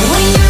When you